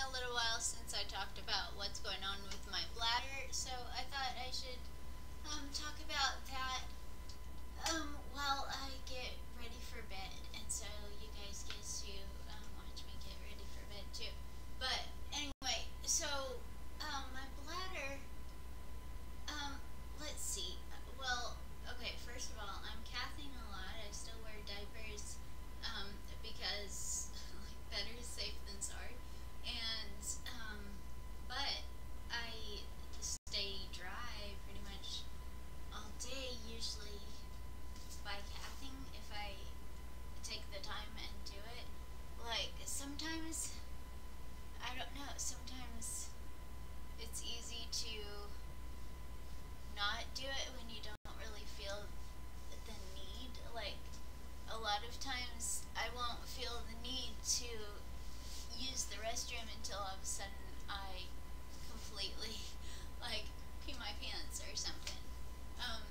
a little while since I talked about what's going on with my bladder, so I thought I should um, talk about that um, while I get ready for bed, and so you guys get to um, watch me get ready for bed too. But anyway, so um, my bladder. until all of a sudden I completely like pee my pants or something. Um,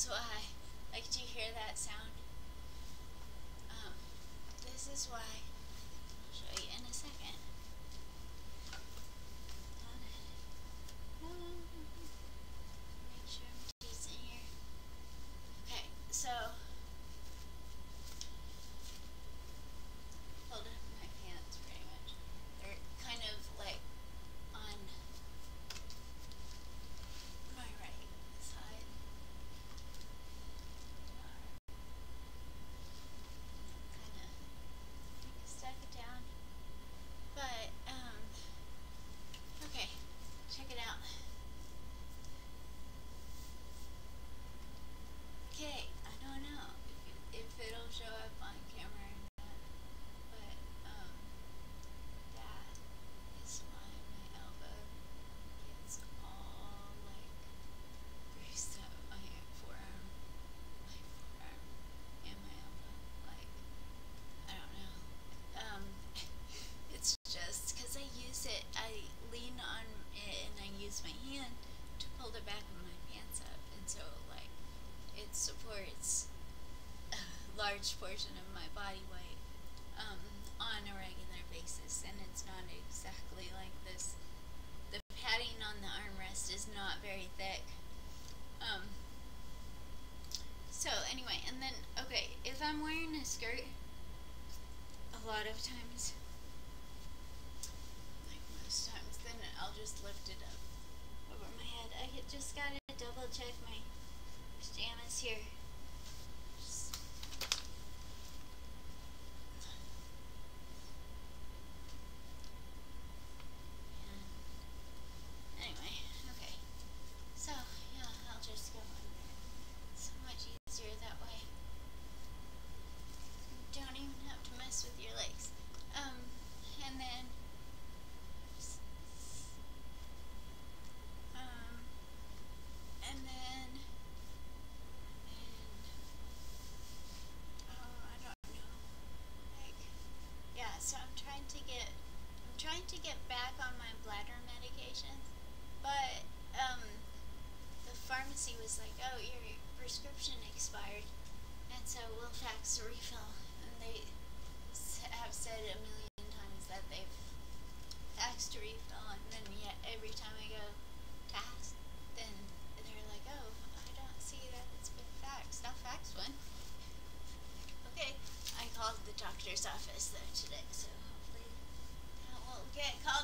is why. Like, do you hear that sound? Um, this is why. I'll show you in a second. Make sure I'm decent here. Okay, so hold up my pants pretty much. They're kind of like on my right side. Kind of stuck it down. But, um, okay, check it out. Okay, I don't know if, if it'll show up on camera or not, but, um, that is why my elbow gets all, like, bruised up. My forearm, my forearm, and my elbow, like, I don't know. Um, it's just because I use it, I lean on it and I use my hand to pull the back of my pants up, and so like supports a large portion of my body weight um, on a regular basis, and it's not exactly like this. The padding on the armrest is not very thick. Um, so anyway, and then okay, if I'm wearing a skirt, a lot of times, like most times, then I'll just lift it up over my head. I just gotta double check my pajamas here. get back on my bladder medications, but um, the pharmacy was like, "Oh, your prescription expired," and so we'll fax a refill. And they have said a million times that they've faxed a refill, and then yet every time I go to ask, then they're like, "Oh, I don't see that it's been faxed. I'll fax one." Okay, I called the doctor's office though today can't call